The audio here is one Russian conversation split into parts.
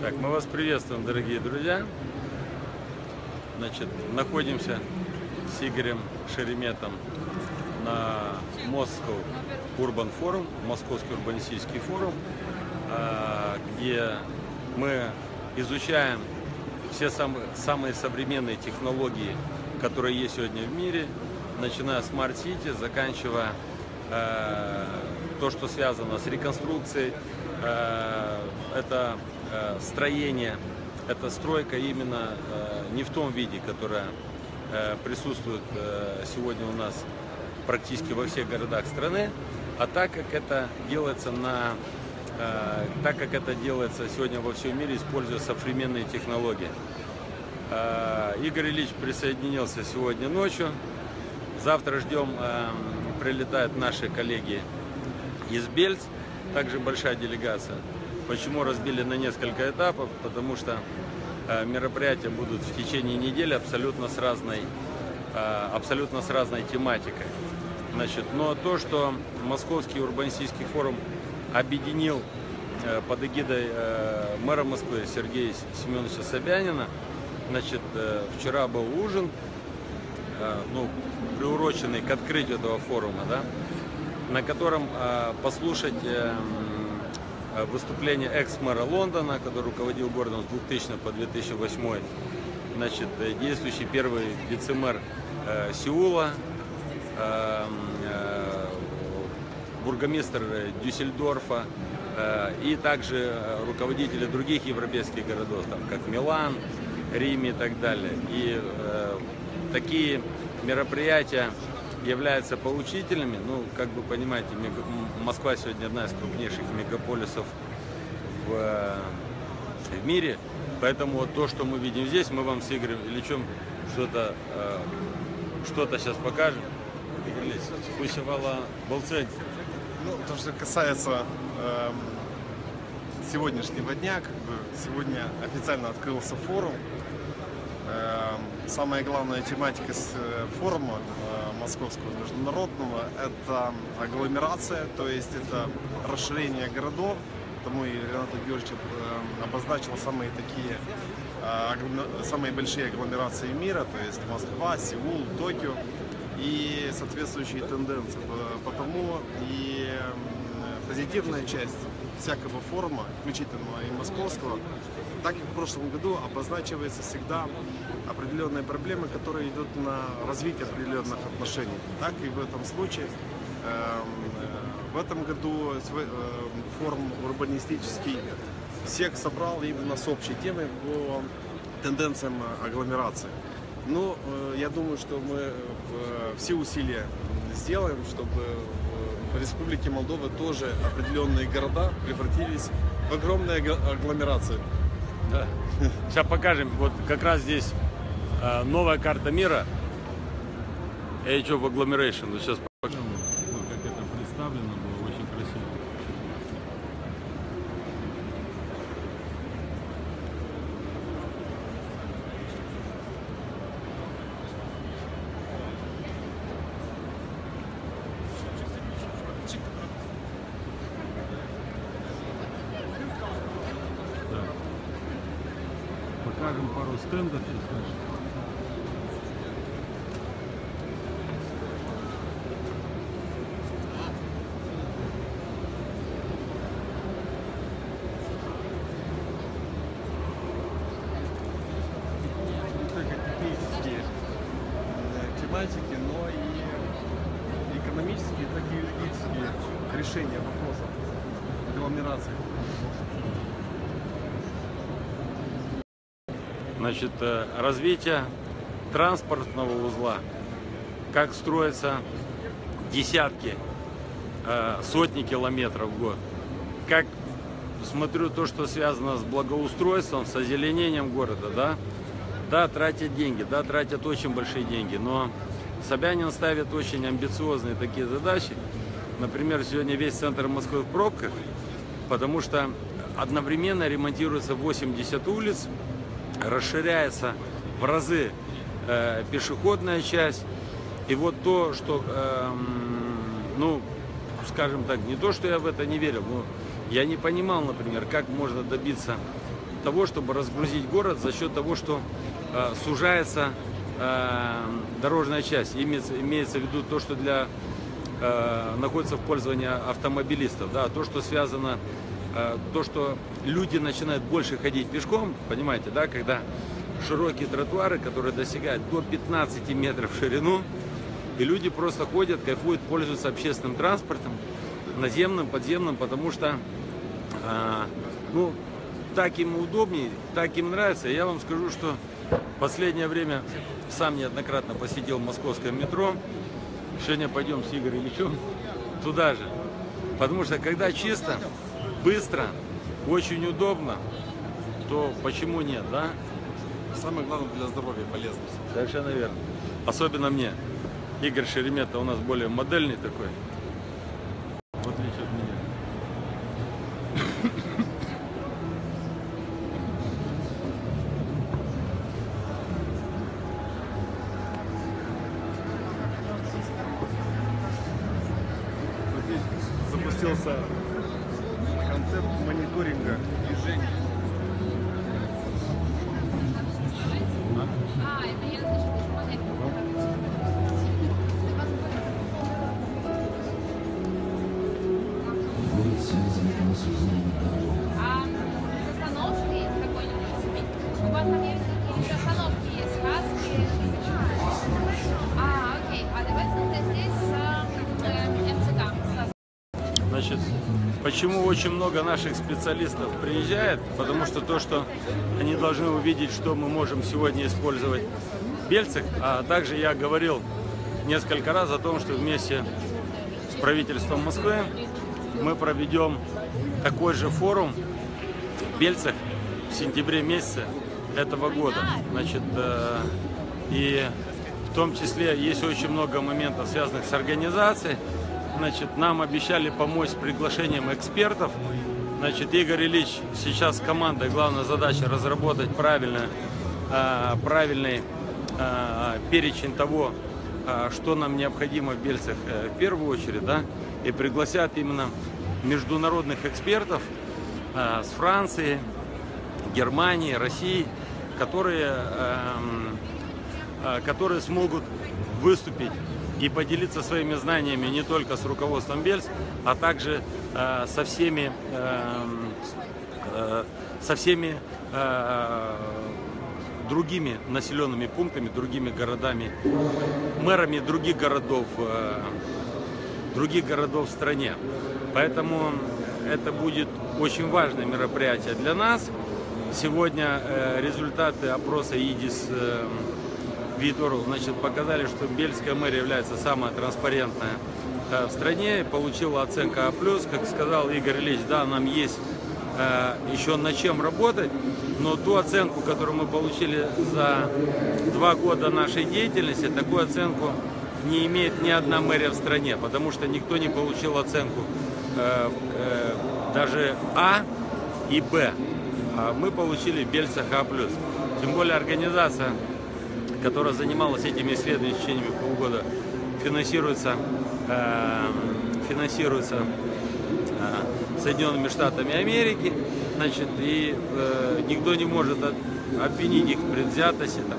Так, мы вас приветствуем, дорогие друзья. Значит, находимся с Игорем Шереметом на Moscow Urban Forum, Московский урбанистический форум, а, где мы изучаем все самые, современные технологии, которые есть сегодня в мире, начиная с Smart City, заканчивая э, то, что связано с реконструкцией, э, это э, строение, это стройка именно э, не в том виде, которая э, присутствует сегодня у нас практически во всех городах страны, а так как это делается на так как это делается сегодня во всем мире, используя современные технологии. Игорь Ильич присоединился сегодня ночью. Завтра ждем, прилетают наши коллеги из Бельц, также большая делегация. Почему разбили на несколько этапов? Потому что э, мероприятия будут в течение недели абсолютно с разной, э, абсолютно с разной тематикой. Значит, но то, что Московский урбанистический форум объединил э, под эгидой мэра Москвы Сергея Семеновича Собянина, значит, вчера был ужин, ну, приуроченный к открытию этого форума, да, на котором послушать выступление экс-мэра Лондона, который руководил городом с 2000 по 2008, значит, э, действующий первый вице-мэр э, Сеула, э, э, бургомистр Дюссельдорфа э, и также э, руководители других европейских городов, там, как Милан, Рим и так далее. И э, такие мероприятия являются поучительными. Ну, как вы понимаете. Москва сегодня одна из крупнейших мегаполисов в, э, в мире. Поэтому вот то, что мы видим здесь, мы вам с Игорем Ильичем что-то э, что-то сейчас покажем. Игорь Ильич, спущивала болцень. Ну, то, что касается эм, сегодняшнего дня, как бы сегодня официально открылся форум. Эм, самая главная тематика с э, форума э, московского международного – это агломерация, то есть это расширение городов. Потому и Ренат Георгиевич э, обозначил самые такие э, самые большие агломерации мира, то есть Москва, Сеул, Токио и соответствующие тенденции. П- Потому и позитивная часть всякого форума, включительно и московского, так и в прошлом году обозначивается всегда определенные проблемы, которые идут на развитие определенных отношений. Так и в этом случае. эм, э, В этом году э, форум урбанистический всех собрал именно с общей темой по тенденциям агломерации. Ну, э, я думаю, что мы все усилия сделаем, чтобы в Республике Молдова тоже определенные города превратились в огромные агл- агломерации. Сейчас покажем. Вот как раз здесь э, новая карта мира. Age of Agglomeration. Вот сейчас покажем, ну, как это представлено было, очень красиво. Да. Покажем пару стендов сейчас. значит. тематики, но и экономические, так и юридические решения вопросов агломерации. Значит, э, развитие транспортного узла, как строятся десятки, э, сотни километров в год, как смотрю то, что связано с благоустройством, с озеленением города, да, да, тратят деньги, да, тратят очень большие деньги, но Собянин ставит очень амбициозные такие задачи. Например, сегодня весь центр Москвы в пробках, потому что одновременно ремонтируется 80 улиц, расширяется в разы э, пешеходная часть. И вот то, что, эм, ну, скажем так, не то, что я в это не верил, но я не понимал, например, как можно добиться того, чтобы разгрузить город за счет того, что э, сужается э, дорожная часть. Имеется, имеется в виду то, что для э, находится в пользовании автомобилистов, да, то, что связано, э, то, что люди начинают больше ходить пешком, понимаете, да, когда широкие тротуары, которые достигают до 15 метров в ширину, и люди просто ходят, кайфуют, пользуются общественным транспортом, наземным, подземным, потому что, э, ну, так им удобнее, так им нравится. Я вам скажу, что последнее время сам неоднократно посетил московское метро. Сегодня пойдем с Игорем Ильичем туда же. Потому что когда чисто, быстро, очень удобно, то почему нет, да? Самое главное для здоровья полезно. Совершенно верно. Особенно мне. Игорь Шеремета у нас более модельный такой. Почему очень много наших специалистов приезжает? Потому что то, что они должны увидеть, что мы можем сегодня использовать в Бельцах, а также я говорил несколько раз о том, что вместе с правительством Москвы мы проведем такой же форум в Бельцах в сентябре месяце этого года. Значит, э, и в том числе есть очень много моментов, связанных с организацией. Значит, нам обещали помочь с приглашением экспертов. Значит, Игорь Ильич сейчас с командой, главная задача разработать правильно, э, правильный э, перечень того, э, что нам необходимо в Бельцах э, в первую очередь, да, и пригласят именно международных экспертов с Франции, Германии, России, которые, эм, которые смогут выступить и поделиться своими знаниями не только с руководством Бельц, а также э, со всеми, эм, э, со всеми э, другими населенными пунктами, другими городами, мэрами других городов, э, других городов в стране. Поэтому это будет очень важное мероприятие для нас. Сегодня э, результаты опроса ИДИС э, Витору значит, показали, что Бельская мэрия является самая транспарентная э, в стране, получила оценка А+, как сказал Игорь Ильич, да, нам есть э, еще над чем работать, но ту оценку, которую мы получили за два года нашей деятельности, такую оценку не имеет ни одна мэрия в стране, потому что никто не получил оценку э, даже А и Б. А мы получили Бельцах А+. Тем более организация, которая занималась этими исследованиями в течение полугода, финансируется, э, финансируется э, Соединенными Штатами Америки, значит, и э, никто не может обвинить их в предвзятости там,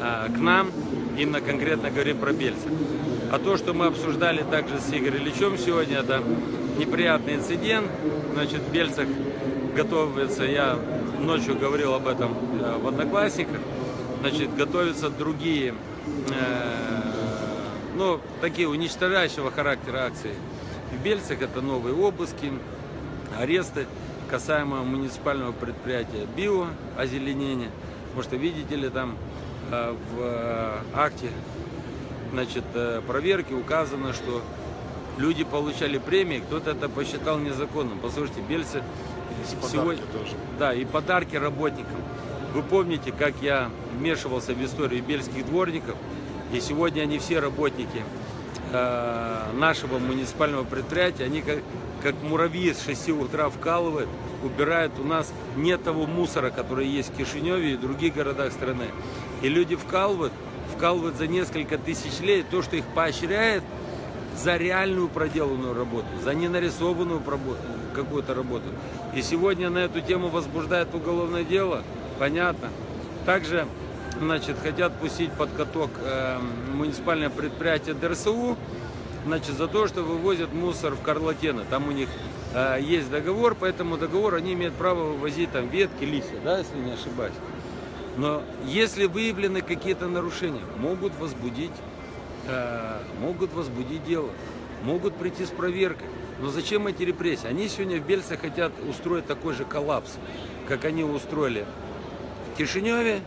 э, к нам, именно конкретно говорим про Бельца. А то, что мы обсуждали также с Игорем Ильичем сегодня, это неприятный инцидент, значит, в Бельцах готовится, я ночью говорил об этом э, в Одноклассниках, значит, готовятся другие, э, ну, такие уничтожающего характера акции. В Бельцах это новые обыски, аресты касаемо муниципального предприятия биоозеленения. Потому что, видите ли, там э, в э, акте значит, э, проверки указано, что люди получали премии, кто-то это посчитал незаконным. Послушайте, Бельцы сегодня... тоже. Да, и подарки работникам. Вы помните, как я вмешивался в историю бельских дворников, и сегодня они все работники э, нашего муниципального предприятия, они как, как муравьи с 6 утра вкалывают, убирают. У нас нет того мусора, который есть в Кишиневе и других городах страны. И люди вкалывают, вкалывают за несколько тысяч лет. То, что их поощряет, за реальную проделанную работу, за ненарисованную какую-то работу. И сегодня на эту тему возбуждает уголовное дело, понятно. Также, значит, хотят пустить под каток э, муниципальное предприятие ДРСУ, значит, за то, что вывозят мусор в Карлатено. Там у них э, есть договор, по этому договору они имеют право вывозить там ветки, листья, да, если не ошибаюсь. Но если выявлены какие-то нарушения, могут возбудить, э, могут возбудить дело, могут прийти с проверкой. Но зачем эти репрессии? Они сегодня в Бельце хотят устроить такой же коллапс, как они устроили Кишиневе.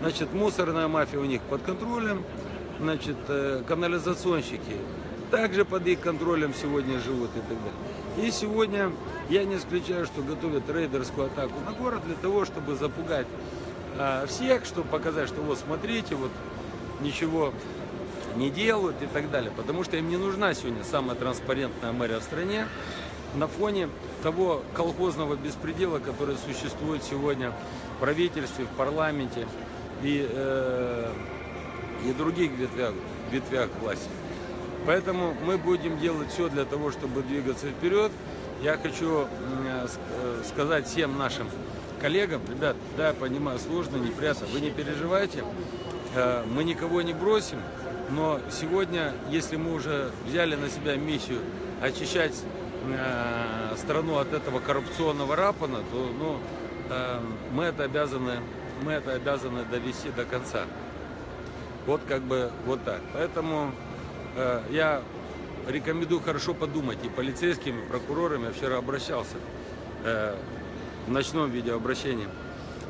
Значит, мусорная мафия у них под контролем, значит, э, канализационщики также под их контролем сегодня живут и так далее. И сегодня я не исключаю, что готовят рейдерскую атаку на город для того, чтобы запугать а, всех, чтобы показать, что вот смотрите, вот ничего не делают и так далее. Потому что им не нужна сегодня самая транспарентная мэрия в стране на фоне того колхозного беспредела, который существует сегодня в правительстве, в парламенте и, э, и других ветвях, ветвях власти. Поэтому мы будем делать все для того, чтобы двигаться вперед. Я хочу э, сказать всем нашим коллегам, ребят, да, понимаю, сложно, неприятно, вы не переживайте, э, мы никого не бросим, но сегодня, если мы уже взяли на себя миссию очищать э, страну от этого коррупционного рапана, то ну, мы это обязаны, мы это обязаны довести до конца. Вот как бы вот так. Поэтому Э, я рекомендую хорошо подумать и полицейским, и прокурорам. Я вчера обращался э, в ночном видеообращении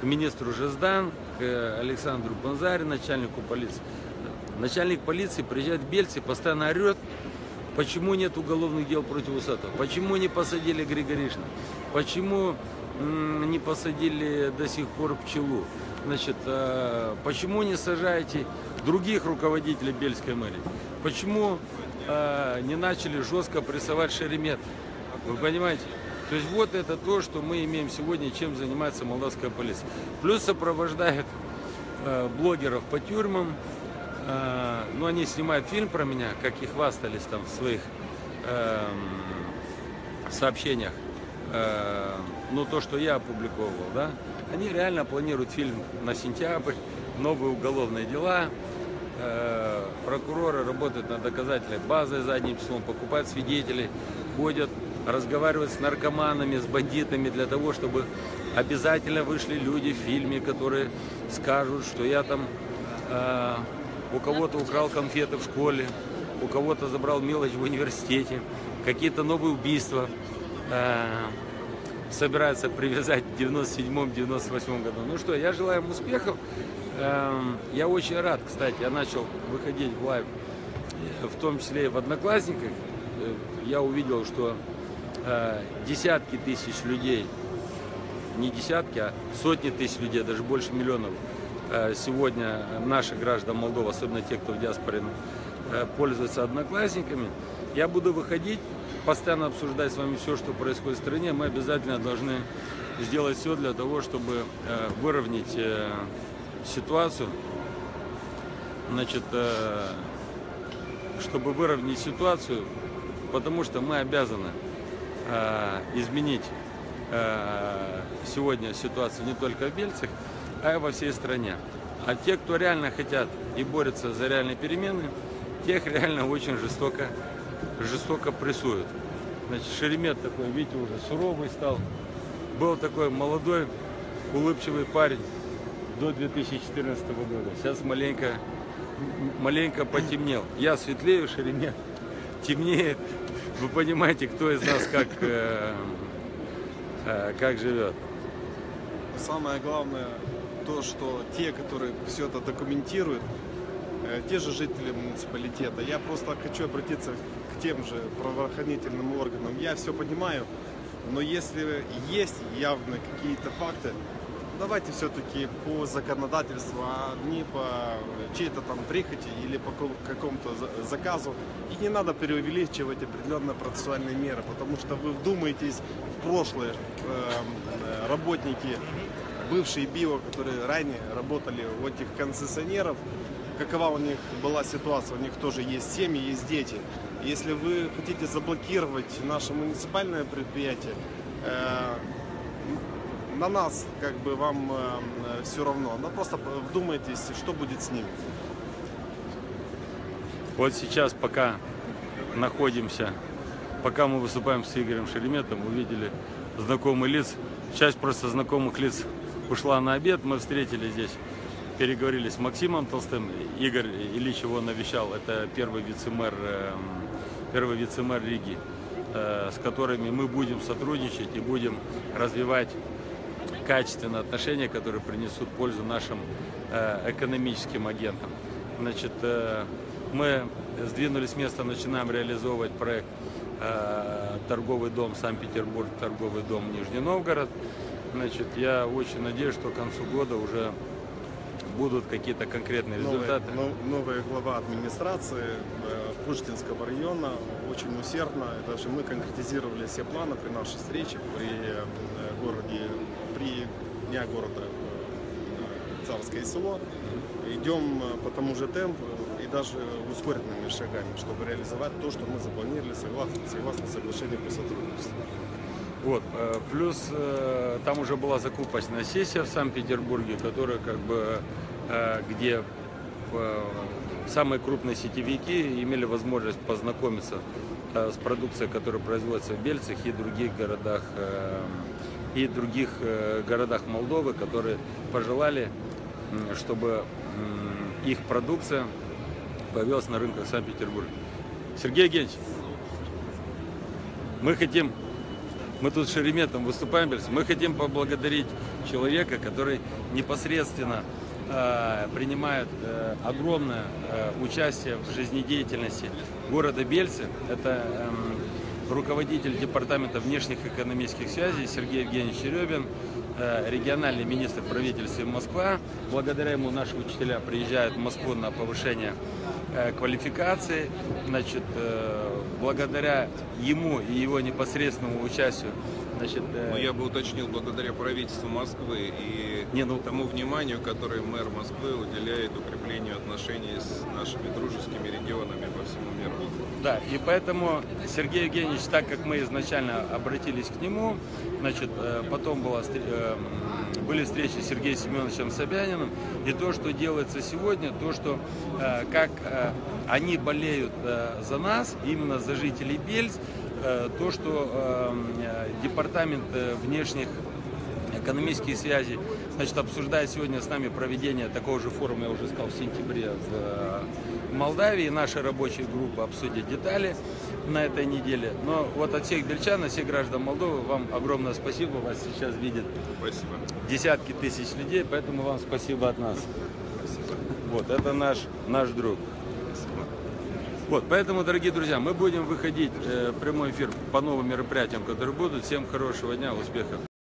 к министру Жездан, к Александру Бонзаре, начальнику полиции. Начальник полиции приезжает в Бельцы, постоянно орет, почему нет уголовных дел против Усатова, почему не посадили Григоришна, почему не посадили до сих пор пчелу, значит, э, почему не сажаете других руководителей Бельской мэрии. Почему э, не начали жестко прессовать Шеремет? Вы понимаете? То есть вот это то, что мы имеем сегодня, чем занимается молдавская полиция. Плюс сопровождает э, блогеров по тюрьмам. Э, ну, они снимают фильм про меня, как и хвастались там в своих э, сообщениях. Э, ну, то, что я опубликовывал, да. Они реально планируют фильм на сентябрь, новые уголовные дела. Э, прокуроры работают над доказательной базой задним числом, покупают свидетелей, ходят, разговаривают с наркоманами, с бандитами для того, чтобы обязательно вышли люди в фильме, которые скажут, что я там э, у кого-то украл конфеты в школе, у кого-то забрал мелочь в университете, какие-то новые убийства э, собираются привязать в 97-98 году. Ну что, я желаю им успехов. Эм, я очень рад, кстати, я начал выходить в live, э, в том числе и в Одноклассниках. Э, я увидел, что э, десятки тысяч людей, не десятки, а сотни тысяч людей, даже больше миллионов, сегодня наших граждан Молдовы, особенно те, кто в диаспоре, пользуются Одноклассниками. Я буду выходить, постоянно обсуждать с вами все, что происходит в стране. Мы обязательно должны сделать все для того, чтобы выровнять ситуацию, значит, э, чтобы выровнять ситуацию, потому что мы обязаны э, изменить э, сегодня ситуацию не только в Бельцах, а и во всей стране. А те, кто реально хотят и борются за реальные перемены, тех реально очень жестоко, жестоко прессуют. Значит, Шеремет такой, видите, уже суровый стал. Был такой молодой, улыбчивый парень, до 2014 года. Сейчас маленько, маленько потемнел. Я светлею, Шеремет темнеет. Вы понимаете, кто из нас как, э, э, как живет. Самое главное то, что те, которые все это документируют, э, те же жители муниципалитета. Я просто хочу обратиться к тем же правоохранительным органам. Я все понимаю, но если есть явно какие-то факты, давайте все-таки по законодательству, а не по чьей-то там прихоти или по какому-то заказу. И не надо преувеличивать определенные процессуальные меры, потому что вы вдумаетесь в прошлое э, работники, бывшие БИО, которые ранее работали у этих концессионеров, какова у них была ситуация, у них тоже есть семьи, есть дети. Если вы хотите заблокировать наше муниципальное предприятие, Э, на нас, как бы вам все равно. Но просто вдумайтесь, что будет с ними. Вот сейчас, пока находимся, пока мы выступаем с Игорем Шереметом, увидели знакомые лиц. Часть просто знакомых лиц ушла на обед. Мы встретили здесь, переговорили с Максимом Толстым. Игорь Ильич его навещал. Это первый вице-мэр, эм, первый вице-мэр Риги, э, с которыми мы будем сотрудничать и будем развивать качественные отношения, которые принесут пользу нашим э, экономическим агентам. Значит, э, мы сдвинулись с места, начинаем реализовывать проект торговый дом Санкт-Петербург, торговый дом Нижний Новгород. Значит, я очень надеюсь, что к концу года уже будут какие-то конкретные результаты. Новый, новая глава администрации э, Пушкинского района очень усердно. Даже мы конкретизировали все планы при нашей встрече при э, городе, при дня города э, Царское село. Идем э, по тому же темпу и даже ускоренными шагами, чтобы реализовать то, что мы запланировали согласно, согласно соглашению по сотрудничеству. Вот. э, Плюс э, там уже была закупочная сессия в Санкт-Петербурге, которая как бы э, где самые крупные сетевики имели возможность познакомиться с продукцией, которая производится в Бельцах и других городах и других городах Молдовы, которые пожелали, чтобы их продукция появилась на рынках Санкт-Петербурга. Сергей Евгеньевич, мы хотим мы тут Шереметом выступаем, мы хотим поблагодарить человека, который непосредственно э, принимает э, огромное э, участие в жизнедеятельности города Бельцы. Это эм, руководитель департамента внешних экономических связей Сергей Евгеньевич Черебин, региональный министр правительства Москва. Благодаря ему наши учителя приезжают в Москву на повышение э, квалификации. Значит, э, благодаря ему и его непосредственному участию, значит, э, Ну, я бы уточнил, благодаря правительству Москвы и Не, ну- тому вниманию, которое мэр Москвы уделяет укреплению отношений с нашими дружескими регионами по всему миру. Да, и поэтому Сергей Евгеньевич, так как мы изначально обратились к нему, значит, э, потом была, э, были встречи с Сергеем Семеновичем Собяниным, и то, что делается сегодня, то, что э, как они болеют за нас, именно за жителей Бельц, то, что э, э, департамент внешних экономические связи, значит, обсуждает сегодня с нами проведение такого же форума, я уже сказал, в сентябре в Молдавии. Наша рабочая группа обсудит детали на этой неделе. Но вот от всех бельчан, от всех граждан Молдовы вам огромное спасибо. Вас сейчас видят Спасибо. десятки тысяч людей, поэтому вам спасибо от нас. Вот, это наш, наш друг. Вот, поэтому, дорогие друзья, мы будем выходить э, прямой эфир по новым мероприятиям, которые будут. Всем хорошего дня, успехов.